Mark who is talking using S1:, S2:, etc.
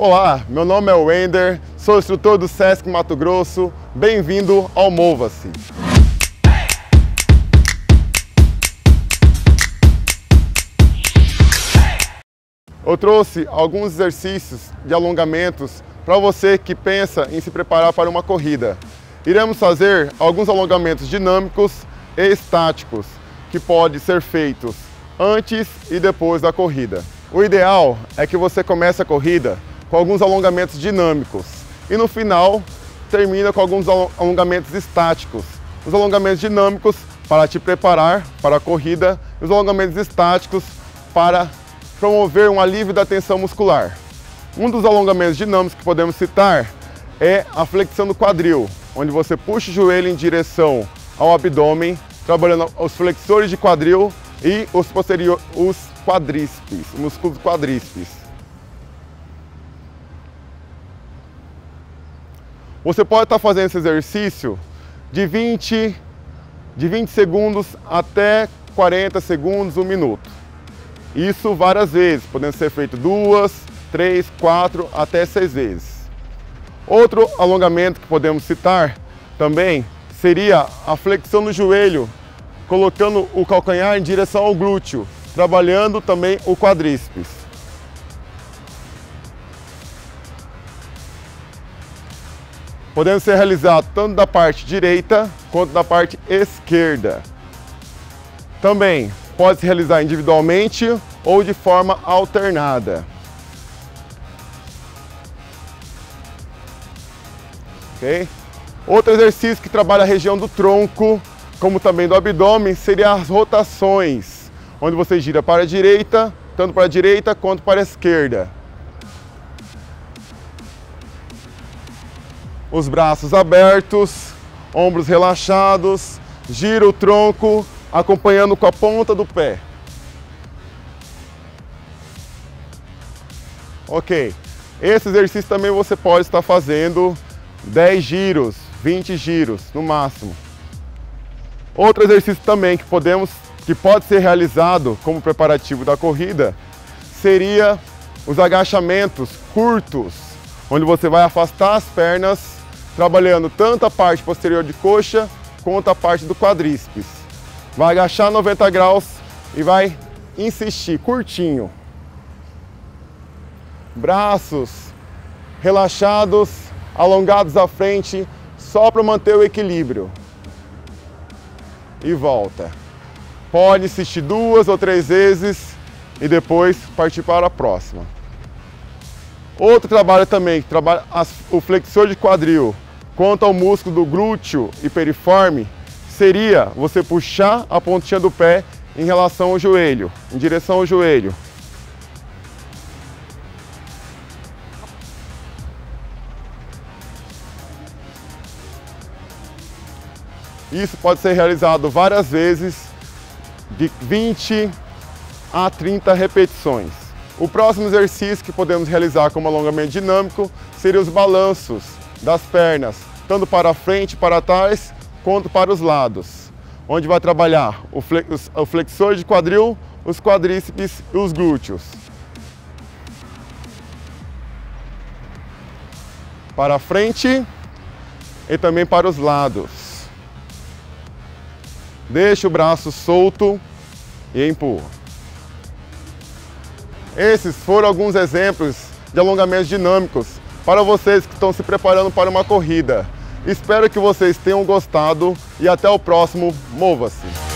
S1: Olá, meu nome é Wender, sou instrutor do Sesc Mato Grosso. Bem-vindo ao Mova-se. Eu trouxe alguns exercícios de alongamentos para você que pensa em se preparar para uma corrida. Iremos fazer alguns alongamentos dinâmicos e estáticos que podem ser feitos antes e depois da corrida. O ideal é que você comece a corrida com alguns alongamentos dinâmicos e no final termina com alguns alongamentos estáticos. Os alongamentos dinâmicos para te preparar para a corrida e os alongamentos estáticos para promover um alívio da tensão muscular. Um dos alongamentos dinâmicos que podemos citar é a flexão do quadril, onde você puxa o joelho em direção ao abdômen, trabalhando os flexores de quadril e os posteriores, os quadríceps, músculos quadríceps. Você pode estar fazendo esse exercício de 20, de 20 segundos até 40 segundos, um minuto. Isso várias vezes, podendo ser feito duas, três, quatro, até seis vezes. Outro alongamento que podemos citar também seria a flexão do joelho, colocando o calcanhar em direção ao glúteo, trabalhando também o quadríceps. Podendo ser realizado tanto da parte direita quanto da parte esquerda. Também pode se realizar individualmente ou de forma alternada. Ok? Outro exercício que trabalha a região do tronco, como também do abdômen, seria as rotações, onde você gira para a direita, tanto para a direita quanto para a esquerda. Os braços abertos, ombros relaxados, gira o tronco acompanhando com a ponta do pé. Ok, esse exercício também você pode estar fazendo 10 giros, 20 giros no máximo. Outro exercício também que podemos, que pode ser realizado como preparativo da corrida, seria os agachamentos curtos, onde você vai afastar as pernas, trabalhando tanto a parte posterior de coxa quanto a parte do quadríceps. Vai agachar 90 graus e vai insistir curtinho. Braços relaxados, alongados à frente, só para manter o equilíbrio. E volta. Pode insistir duas ou três vezes e depois partir para a próxima. Outro trabalho também, trabalha o flexor de quadril, quanto ao músculo do glúteo e periforme, seria você puxar a pontinha do pé em relação ao joelho, em direção ao joelho. Isso pode ser realizado várias vezes, de 20 a 30 repetições. O próximo exercício que podemos realizar como alongamento dinâmico seria os balanços das pernas, tanto para frente, para trás quanto para os lados, onde vai trabalhar o flexor de quadril, os quadríceps e os glúteos. Para frente e também para os lados. Deixa o braço solto e empurra. Esses foram alguns exemplos de alongamentos dinâmicos para vocês que estão se preparando para uma corrida. Espero que vocês tenham gostado e até o próximo Mova-se!